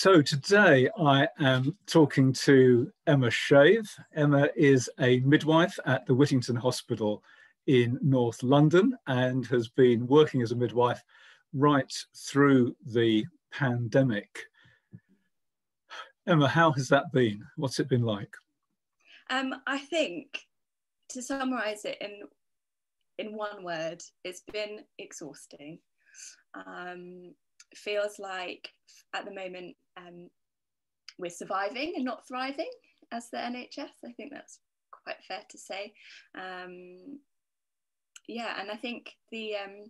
So today I am talking to Emma Shave. Emma is a midwife at the Whittington Hospital in North London and has been working as a midwife right through the pandemic. Emma, how has that been? What's it been like? Um, I think to summarize it in in one word, it's been exhausting. Um, feels like at the moment um, we're surviving and not thriving as the NHS. I think that's quite fair to say. Um, yeah, and I think the um,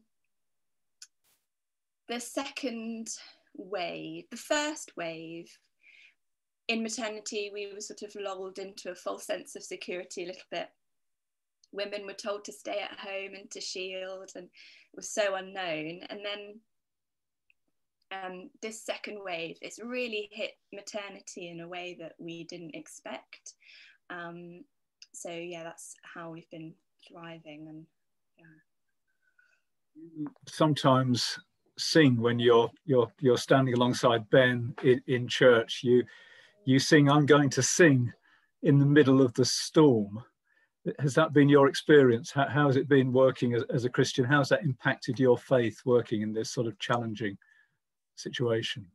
the second wave, the first wave in maternity, we were sort of lulled into a false sense of security a little bit. Women were told to stay at home and to shield, and it was so unknown. And then um, this second wave, it's really hit maternity in a way that we didn't expect. Um, so yeah, that's how we've been thriving and yeah. Sometimes sing when you're you're you're standing alongside Ben in, in church. You you sing, "I'm going to sing in the middle of the storm." Has that been your experience? How, how has it been working as, as a Christian? How has that impacted your faith working in this sort of challenging situation?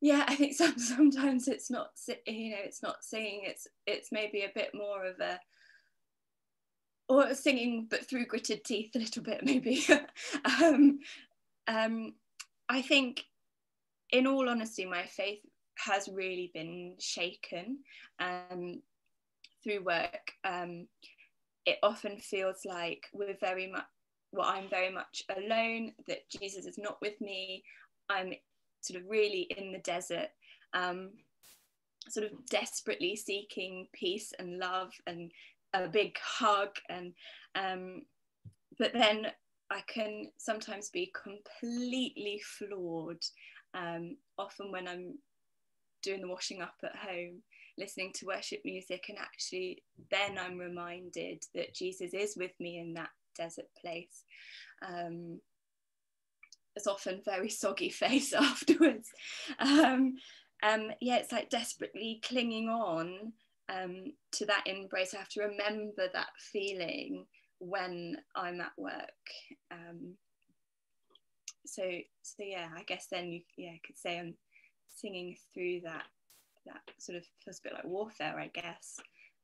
Yeah, I think some, sometimes it's not you know it's not singing. It's it's maybe a bit more of a or singing but through gritted teeth a little bit maybe. um, um, I think, in all honesty, my faith has really been shaken um, through work. Um, it often feels like we're very much, well, I'm very much alone, that Jesus is not with me. I'm sort of really in the desert, um, sort of desperately seeking peace and love and a big hug. And um, but then I can sometimes be completely floored. Um, often when I'm doing the washing up at home, listening to worship music, and actually then I'm reminded that Jesus is with me in that desert place. Um, it's often very soggy face afterwards. Um, um, yeah, it's like desperately clinging on um, to that embrace. I have to remember that feeling when I'm at work. Um, so, so yeah, I guess then you yeah could say I'm singing through that that sort of feels a bit like warfare, I guess.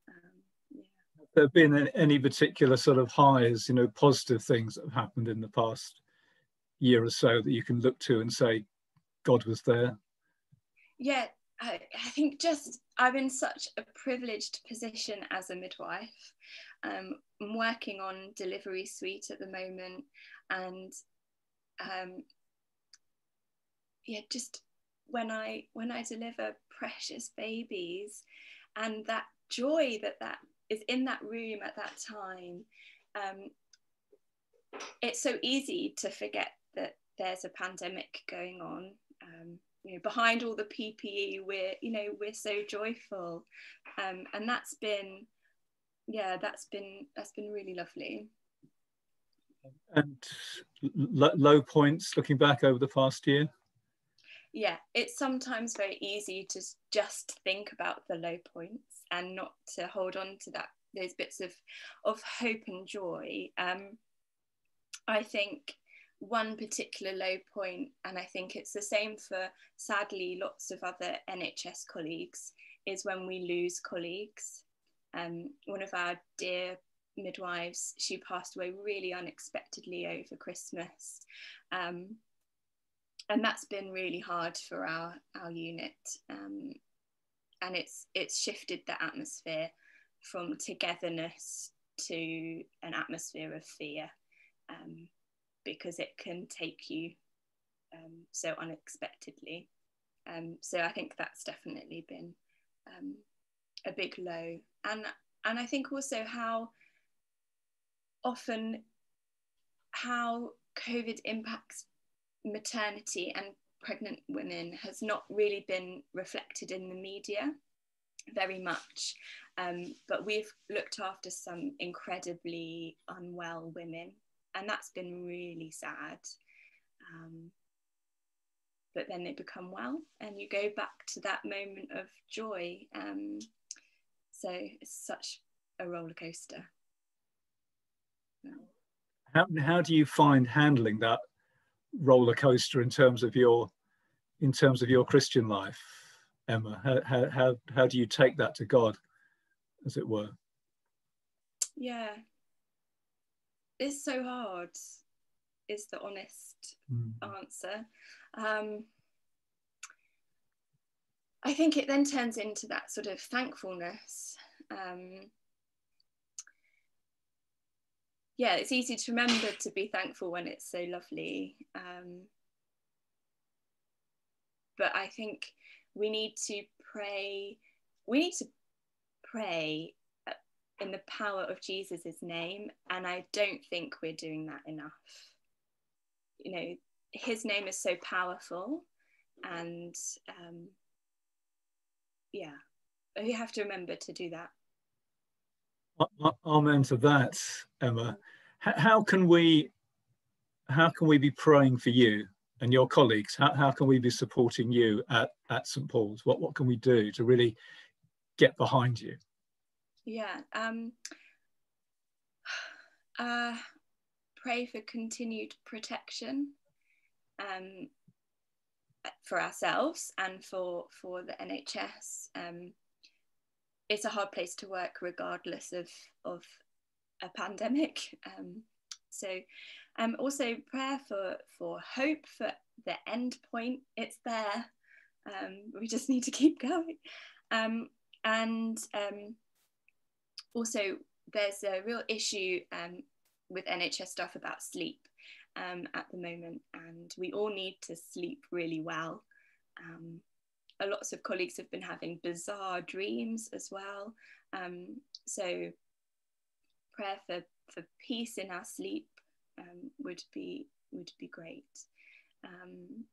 Um, yeah. Have there been any particular sort of highs, you know, positive things that have happened in the past year or so that you can look to and say, God was there? Yeah, I, I think just I'm in such a privileged position as a midwife. Um, I'm working on delivery suite at the moment, and um, yeah, just when I when I deliver precious babies, and that joy that that is in that room at that time, um, it's so easy to forget that there's a pandemic going on. Um, you know, behind all the PPE, we're you know we're so joyful, um, and that's been yeah, that's been that's been really lovely. And low points looking back over the past year. Yeah, it's sometimes very easy to just think about the low points and not to hold on to that those bits of of hope and joy. Um, I think one particular low point, and I think it's the same for sadly lots of other NHS colleagues, is when we lose colleagues. Um, one of our dear midwives, she passed away really unexpectedly over Christmas. Um, and that's been really hard for our, our unit. Um, and it's, it's shifted the atmosphere from togetherness to an atmosphere of fear. Um, because it can take you um, so unexpectedly. Um, so I think that's definitely been um, a big low, and and I think also how often how COVID impacts maternity and pregnant women has not really been reflected in the media very much. Um, but we've looked after some incredibly unwell women and that's been really sad. Um, but then they become well and you go back to that moment of joy. Um, so it's such a roller coaster. How, how do you find handling that roller coaster in terms of your in terms of your christian life emma? How, how, how, how do you take that to god as it were? Yeah it's so hard is the honest mm. answer um, I think it then turns into that sort of thankfulness. Um, yeah, it's easy to remember to be thankful when it's so lovely. Um, but I think we need to pray, we need to pray in the power of Jesus' name. And I don't think we're doing that enough. You know, his name is so powerful and um, yeah we have to remember to do that amen to that emma how can we how can we be praying for you and your colleagues how, how can we be supporting you at, at st paul's what, what can we do to really get behind you yeah um, uh, pray for continued protection um, for ourselves and for for the NHS. Um, it's a hard place to work regardless of of a pandemic. Um, so um, also prayer for for hope for the end point. It's there. Um, we just need to keep going. Um, and um, also there's a real issue um, with NHS stuff about sleep um, at the moment, and we all need to sleep really well. Um, lots of colleagues have been having bizarre dreams as well. Um, so, prayer for, for peace in our sleep um, would be would be great. Um,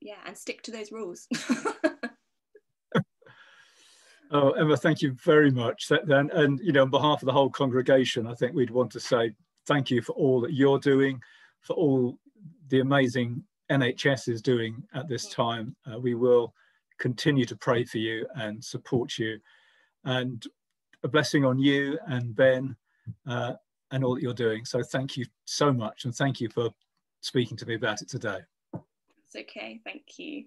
yeah, and stick to those rules. Oh, Emma, thank you very much. And, and, you know, on behalf of the whole congregation, I think we'd want to say thank you for all that you're doing for all the amazing NHS is doing at this time. Uh, we will continue to pray for you and support you. And a blessing on you and Ben uh, and all that you're doing. So thank you so much. And thank you for speaking to me about it today. It's okay. Thank you.